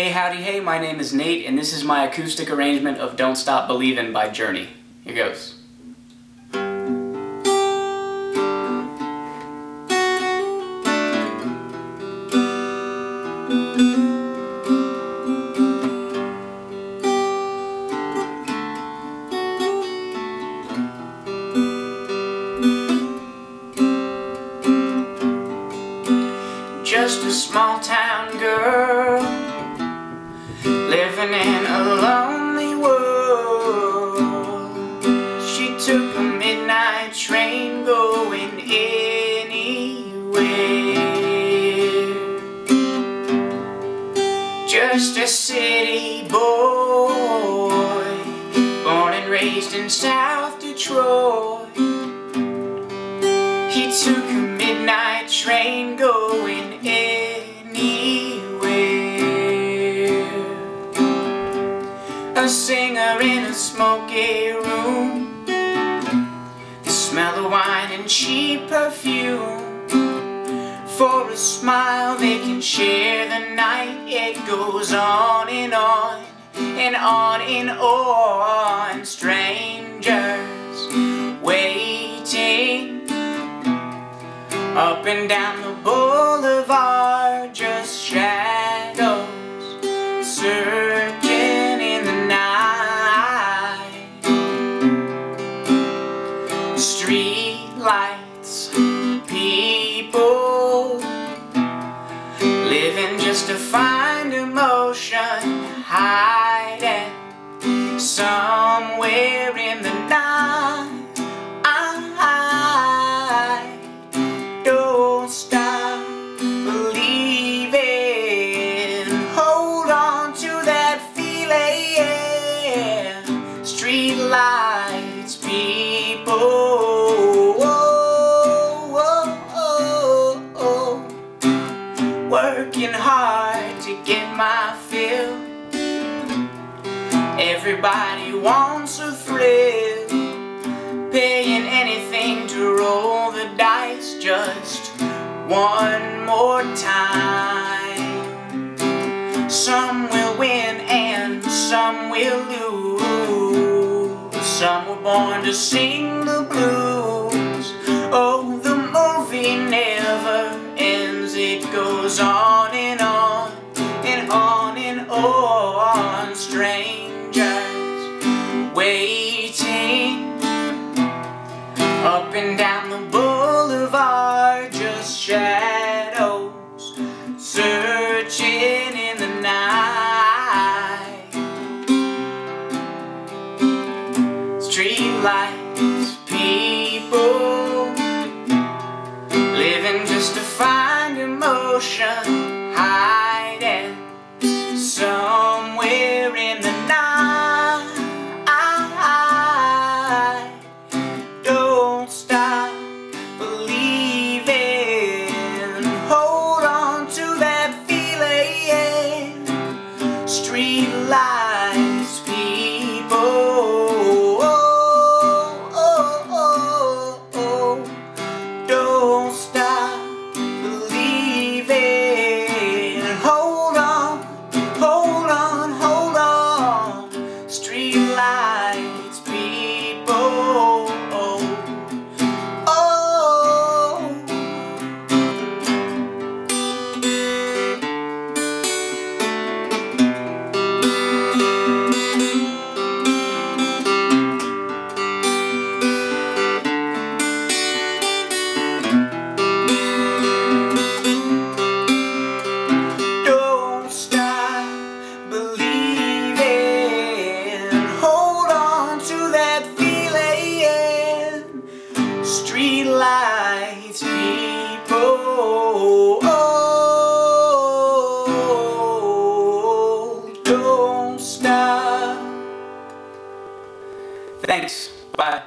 Hey howdy hey, my name is Nate and this is my acoustic arrangement of Don't Stop Believin' by Journey. Here goes. Just a small town girl Living in a lonely world. She took a midnight train going anywhere. Just a city boy Born and raised in South Detroit. He took a midnight train going a singer in a smoky room. The smell of wine and cheap perfume. For a smile they can share the night. It goes on and on and on and on. Strangers waiting Up and down the boulevard street lights, people living just to find emotion, hiding somewhere in the night. I don't stop believing. Hold on to that feeling. Street lights, working hard to get my fill. Everybody wants a thrill. Paying anything to roll the dice just one more time. Some will win and some will lose. Some were born to sing the blues street lights people living just to find ocean hiding somewhere in the night. Don't stop believing. Hold on to that feeling. Street Thanks. Bye.